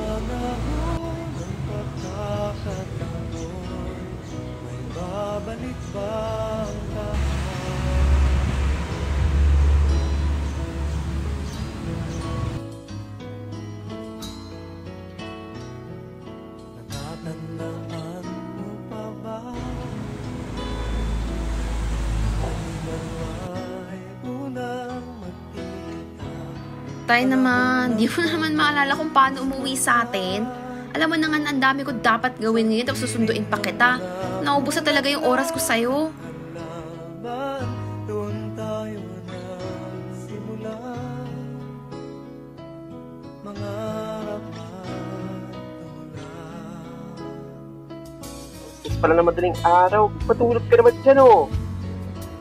full Tay naman, di mo naman maalala kung paano umuwi sa atin. Alam mo na nga, ang dami ko dapat gawin ngayon tapos susunduin pa kita. Naubos na talaga yung oras ko sa'yo. tayo Is pala na madaling araw, patulog ka naman dyan oh.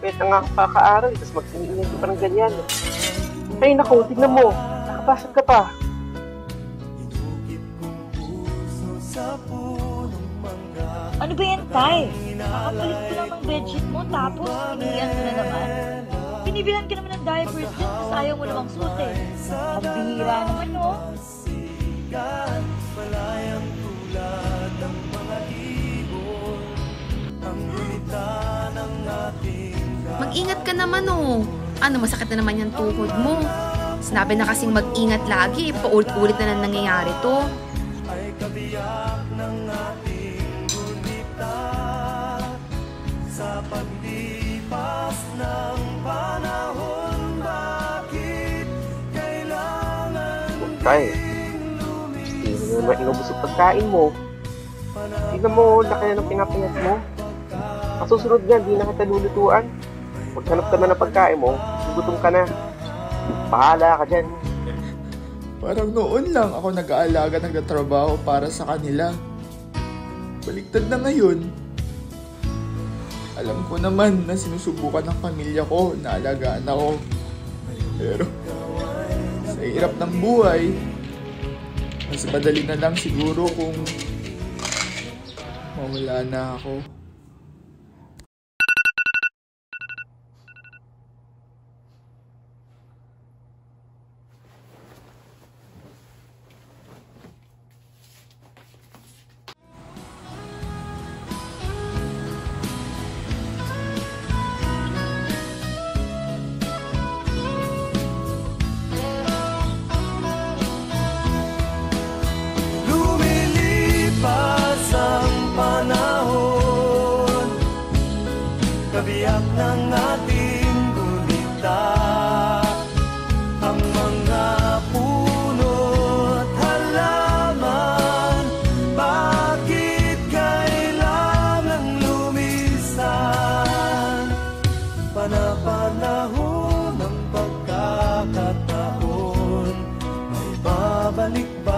Na nga kakaaral, tapos magsiningin ka pa ng ganyan. Ay nako, tignan mo, nakapasok ka pa. Ano ba yan, Tay? Kakapalit ko lang ng bedsheet mo, tapos iniyan mo na naman. Binibilan ka naman ng diapers dyan, tapos ayaw mo namang suot eh. Ang bihira naman, no? Malayang tulad ng mga ibon Ang gunita ng ating Mag-ingat ka naman oh. Ano, masakit na naman yung tuhod mo. Sinabi na kasing mag-ingat lagi, paulit-ulit na lang nangyayari to. Sa paglipas ng panahon Bakit kailangan Tay, hindi mo naman inubos yung pagkain mo. Tignan mo, laki na ng pinapayat mo. Masusunod nga, di na kita lulutuan. Maghanap ka na ng pagkain mo, gugutom ka na. Bahala ka dyan. Parang noon lang ako nag-aalaga nagtatrabaho para sa kanila. Baliktad na ngayon. Alam ko naman na sinusubukan ng pamilya ko na alagaan ako. Pero sa hirap ng buhay, mas madali na lang siguro kung mawala na ako. kabiyak ng ating kulita Ang mga puno at halaman Bakit kailangang lumisan? Panapanahon ng pagkakataon May babalik ba